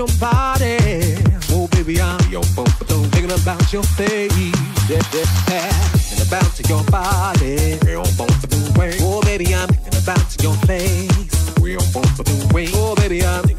your body. Oh, baby, I'm your do thinking about your face. And about your body. Do way. Oh, baby, I'm thinking about your face. Do way. Oh, baby, I'm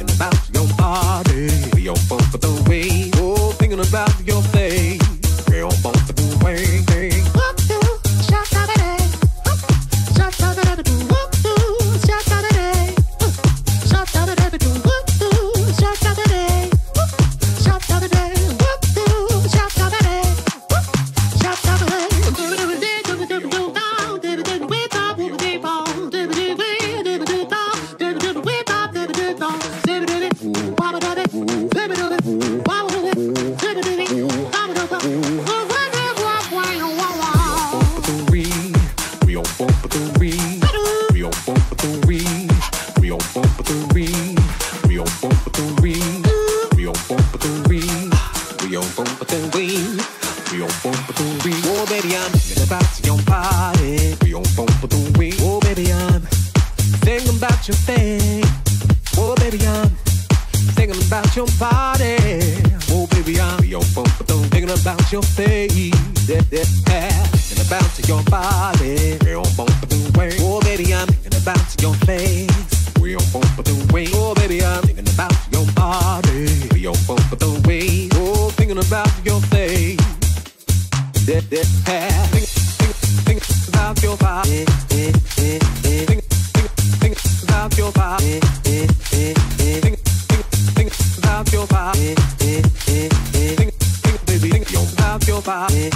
about your body.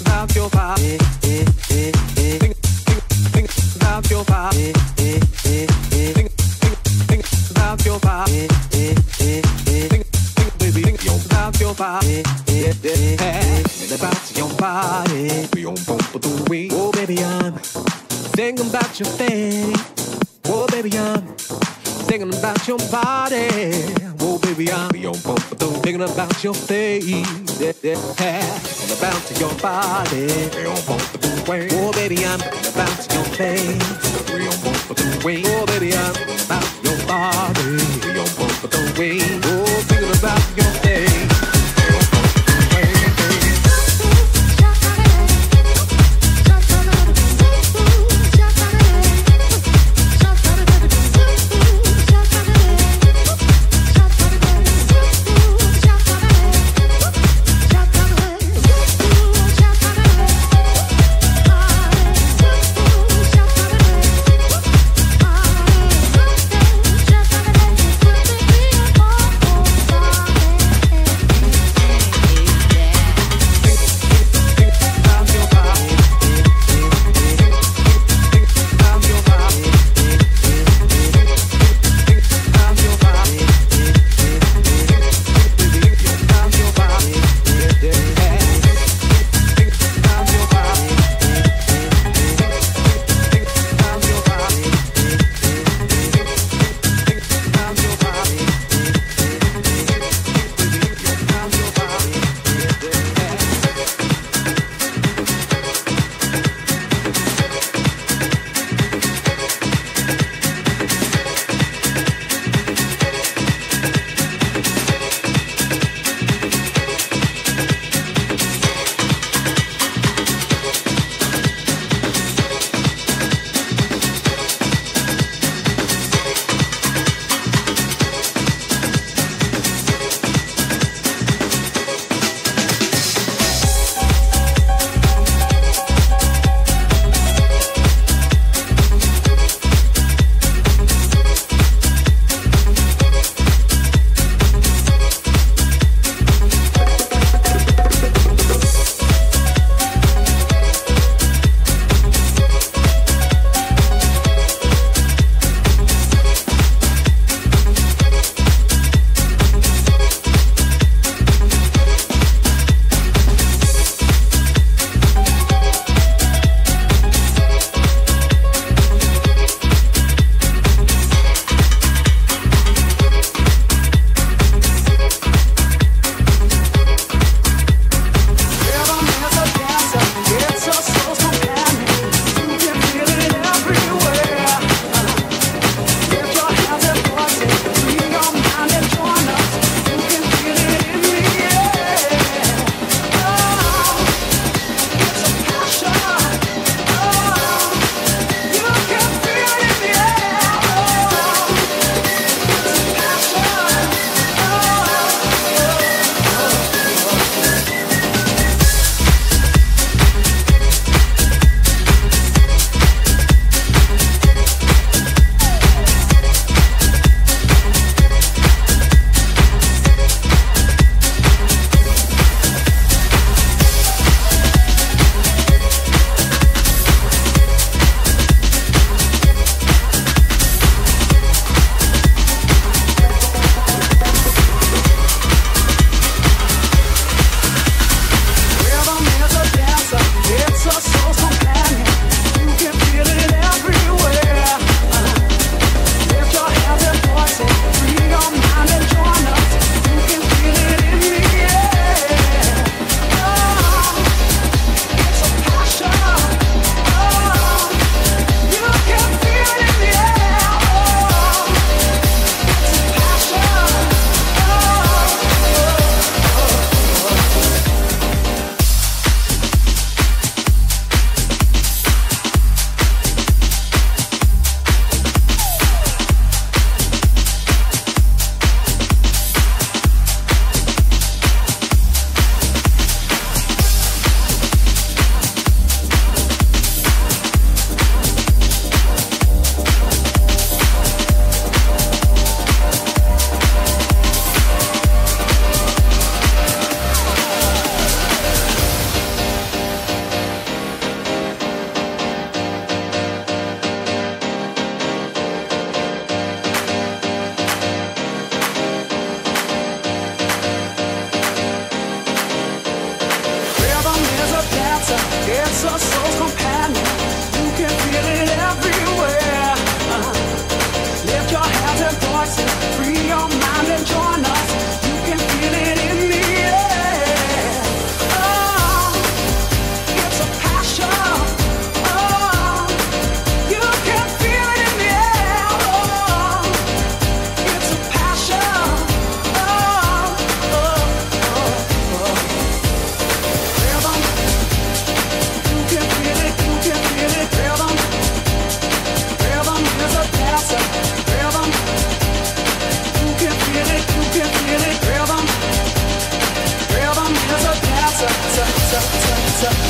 About your body. About your body. About your body. Oh, baby, I'm thinking about your thing. Oh, baby, I'm. Thinking about your body. Whoa, baby, I'm be on. Thinking about your face. Yeah, yeah, yeah. And about your body. Whoa, baby, I'm about your face. Whoa, baby, I'm about your body. Whoa, thinking about your face.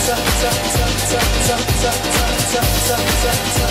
Suck, suck, suck, suck, suck, suck, suck, suck, suck, suck.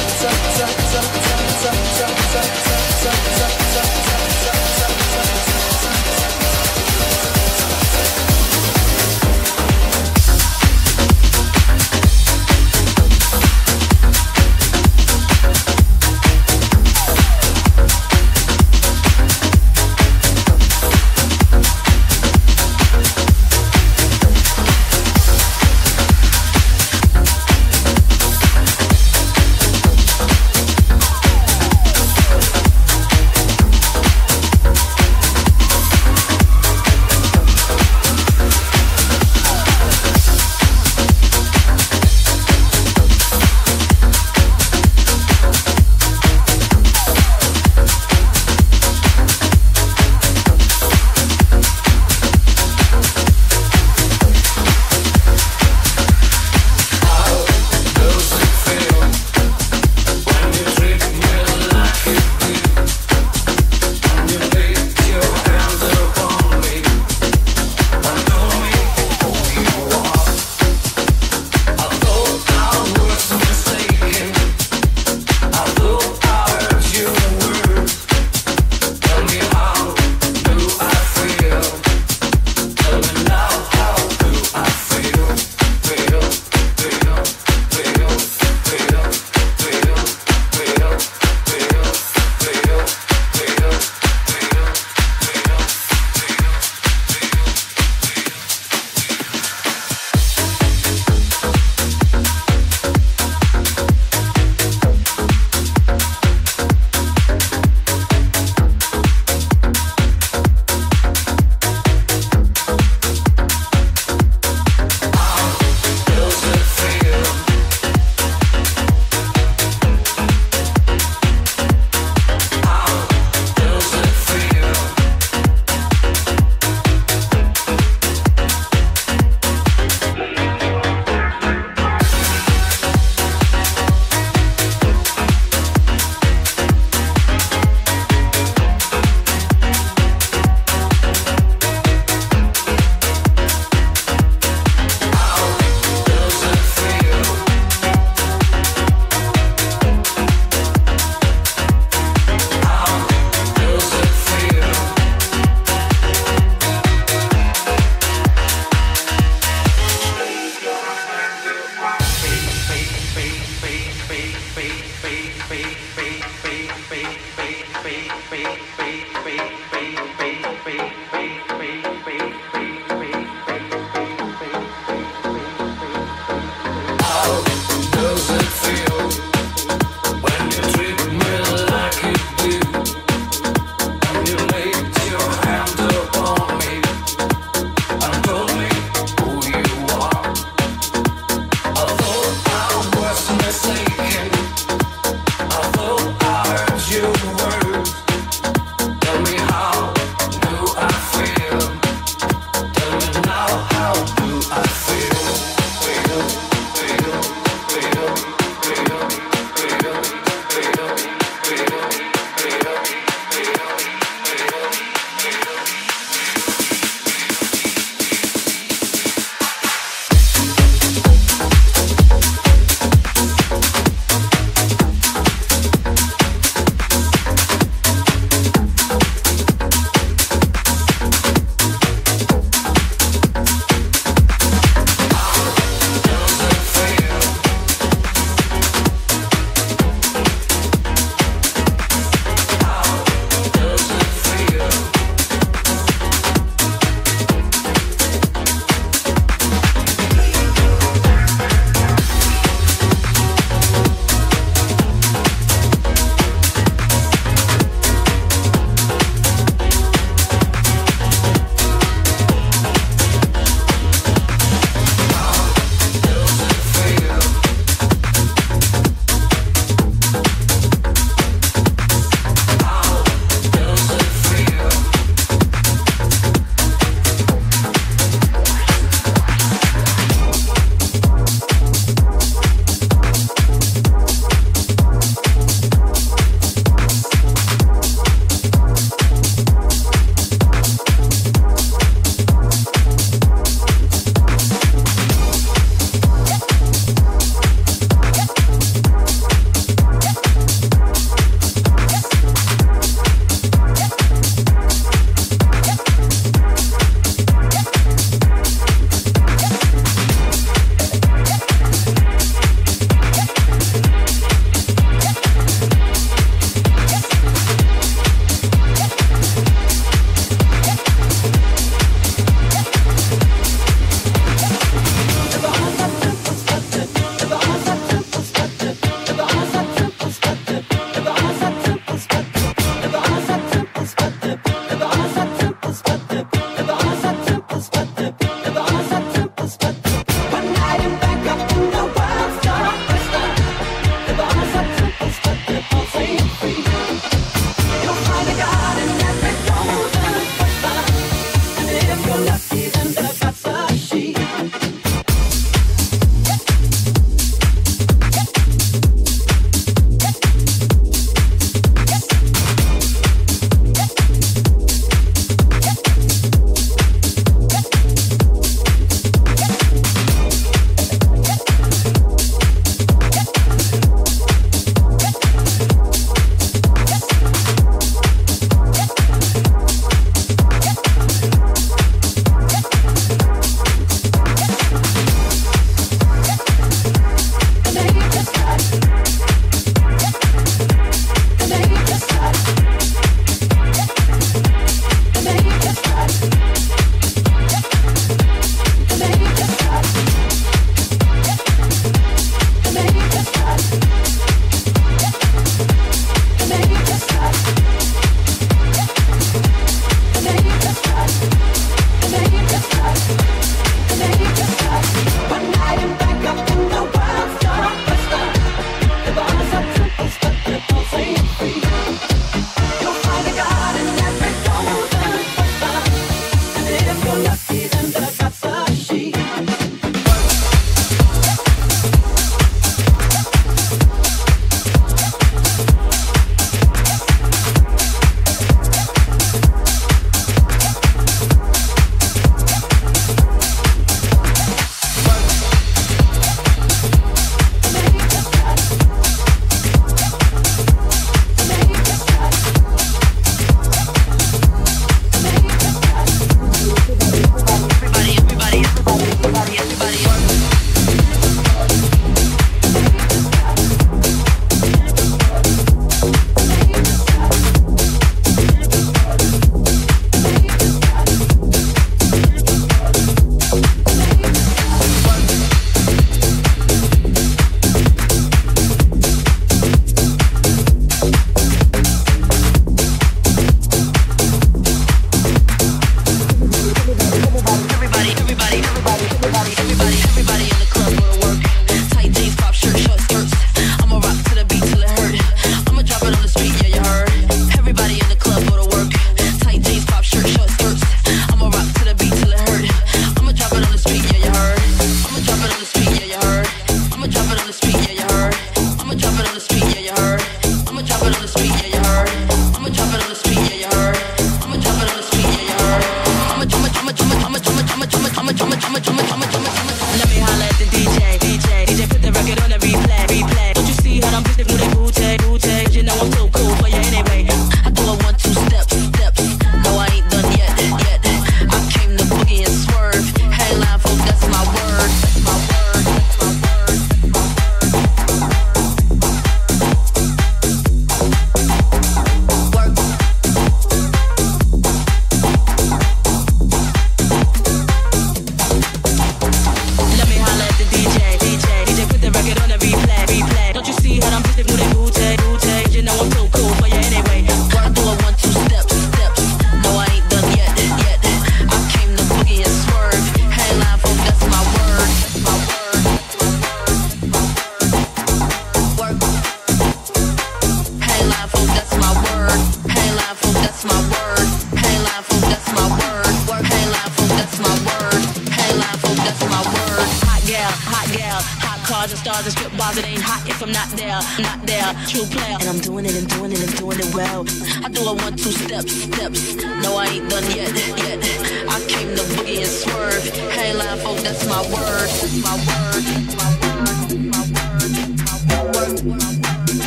my word, my word, my word, my word, my word.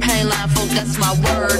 Pain line focus, my word.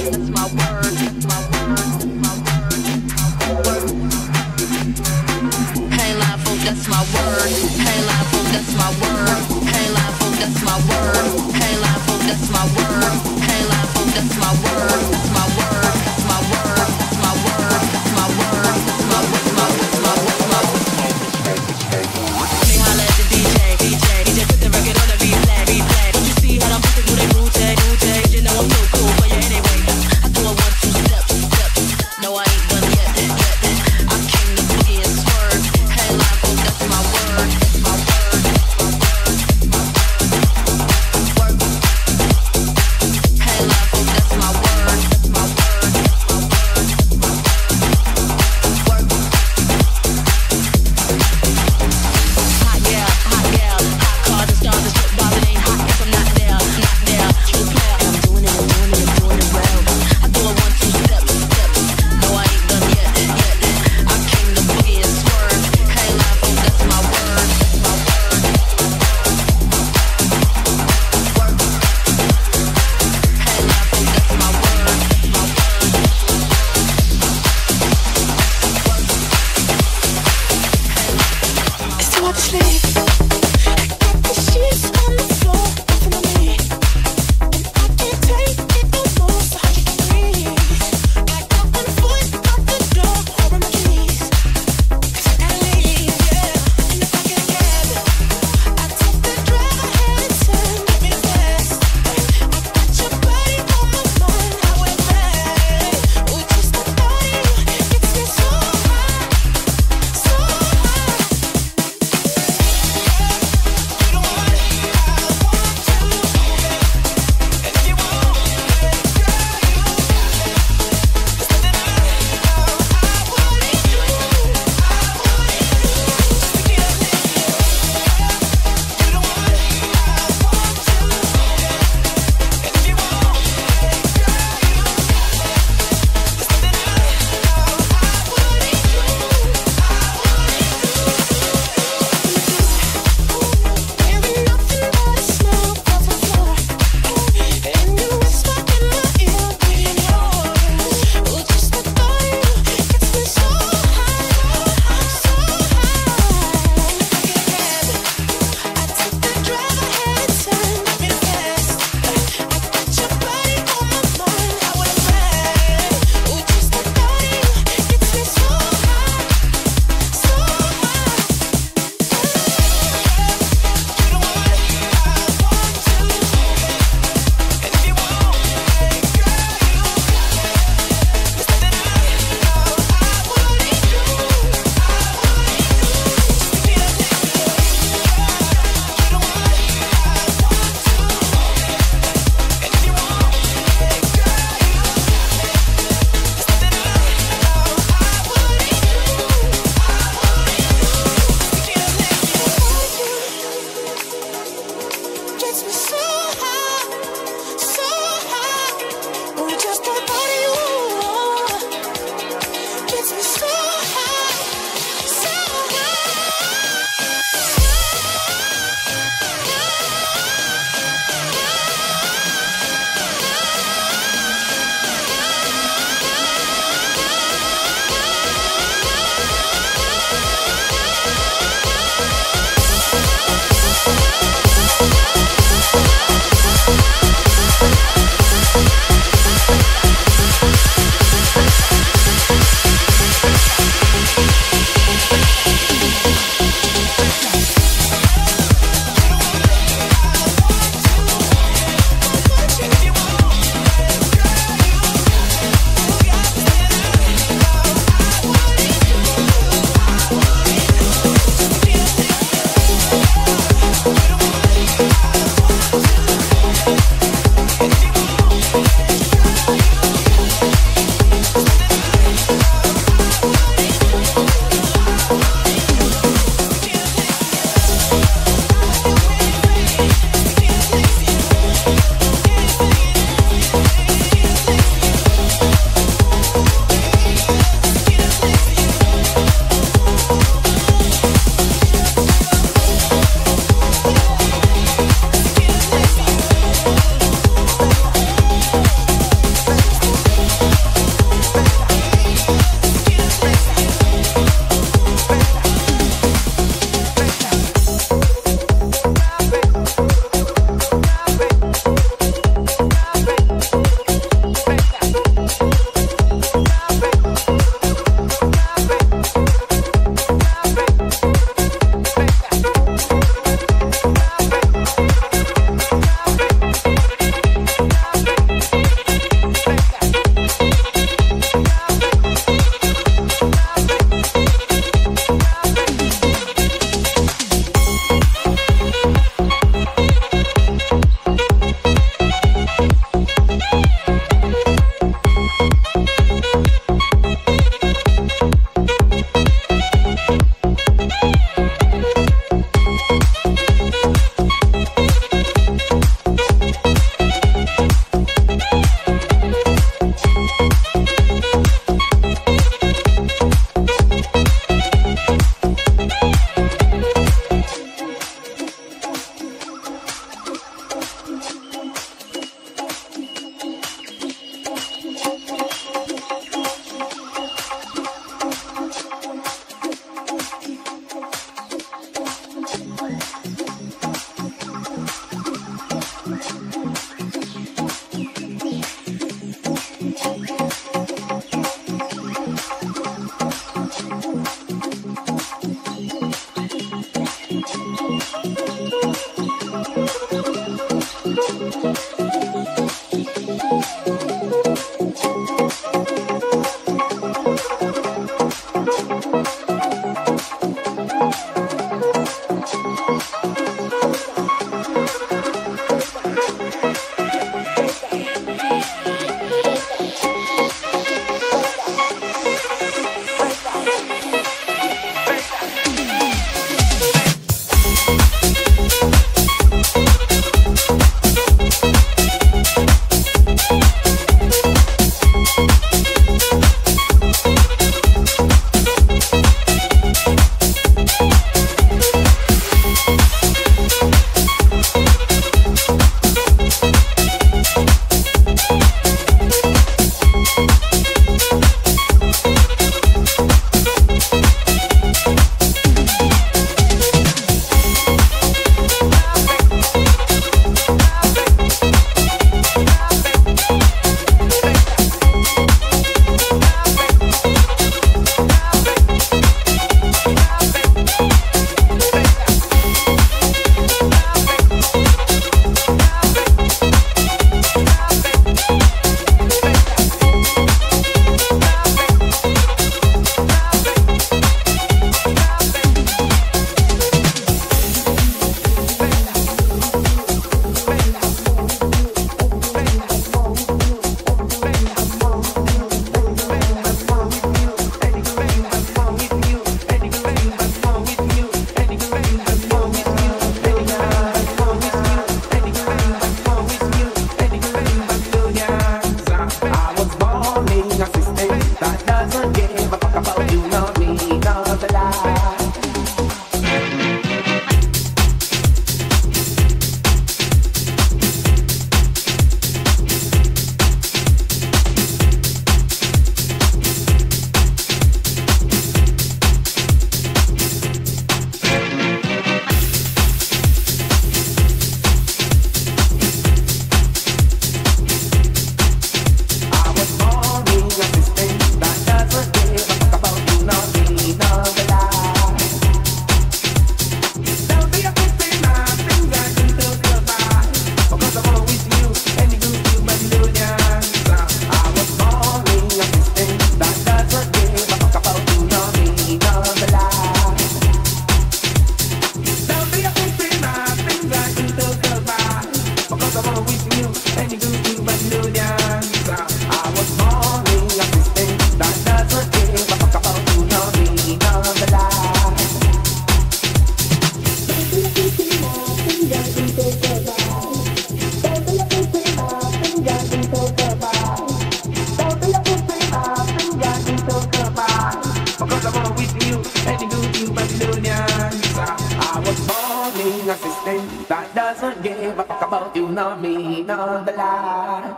Assistant that doesn't give a fuck about you, nor me, nor the lie.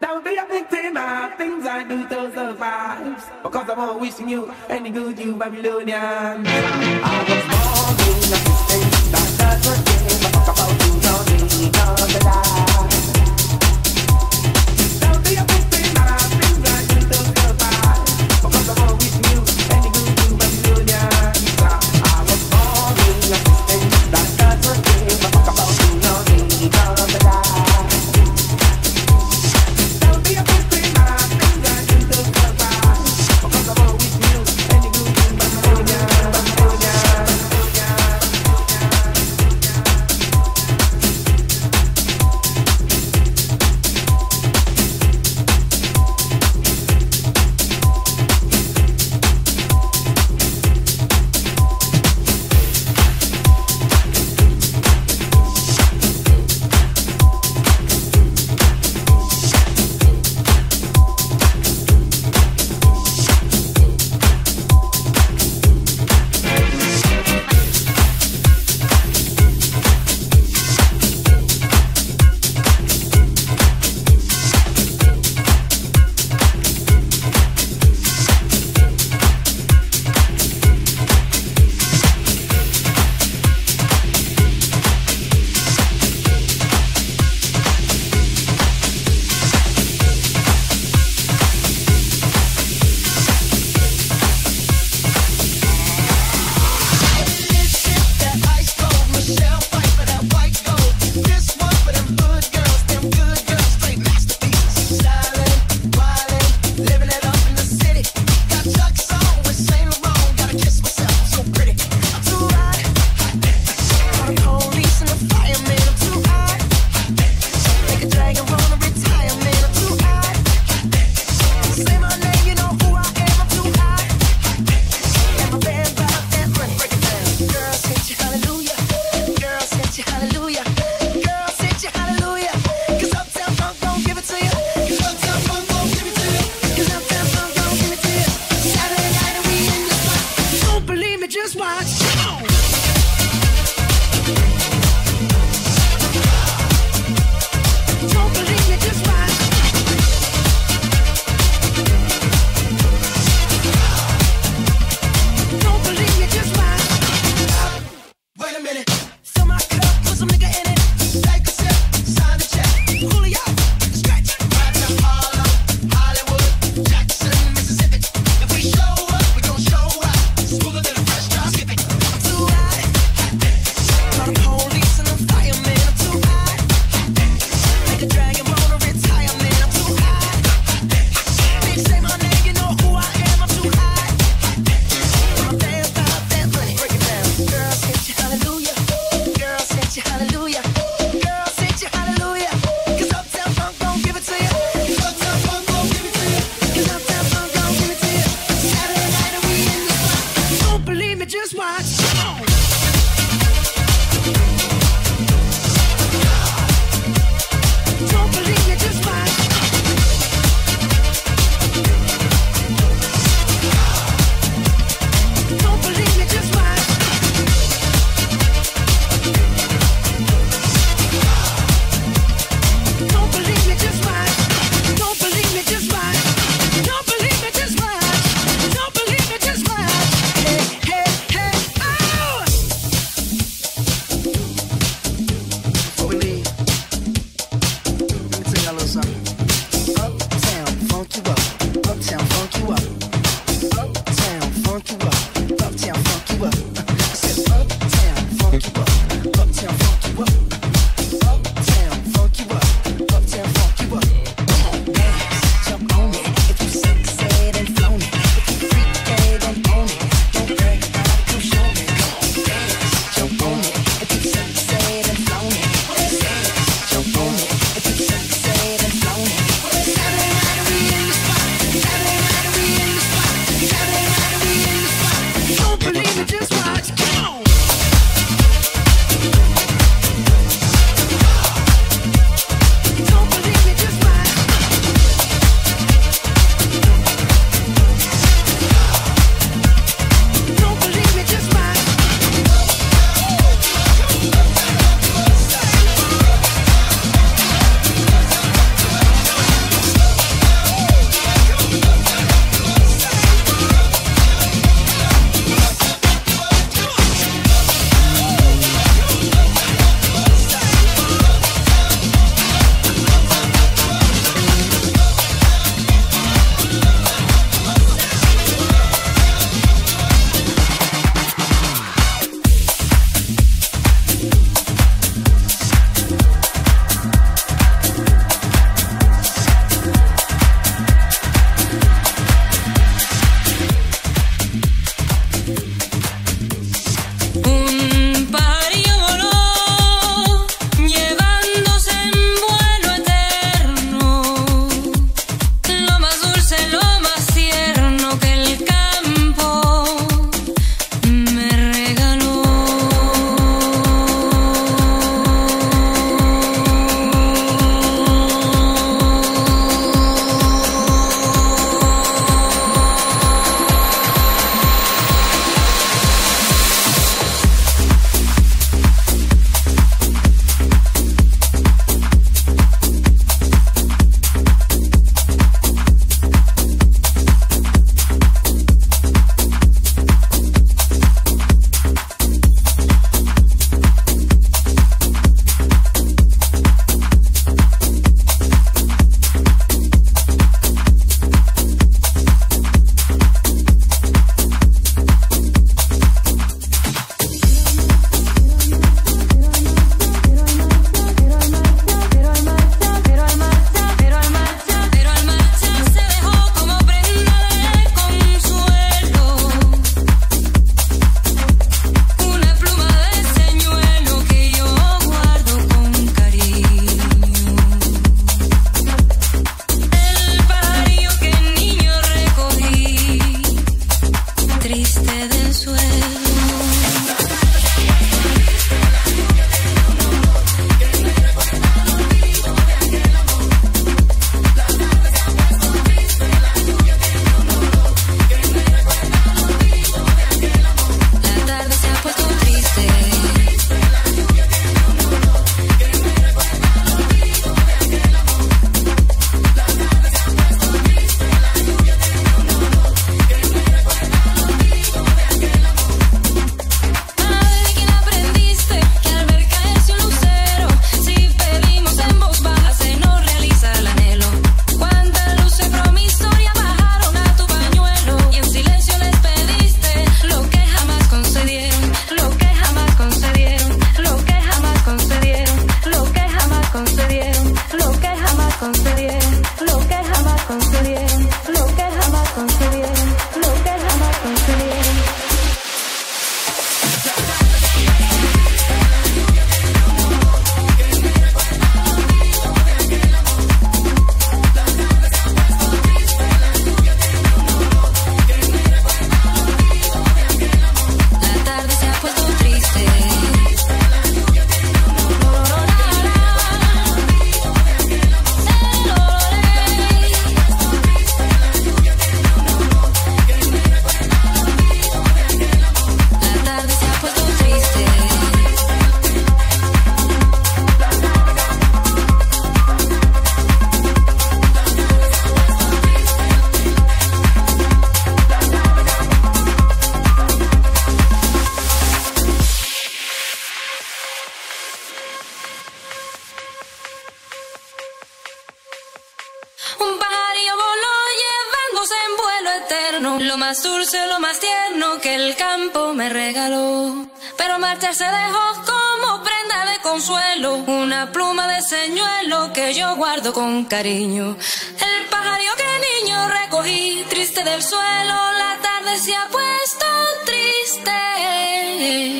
Don't be a victim of things I do to survive. Because I'm always wishing you any good, you Babylonian. I was born in a system that doesn't give a fuck about you, nor me, nor the lie. Cariño. El pajarillo que niño recogí, triste del suelo, la tarde se ha puesto triste.